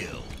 kill.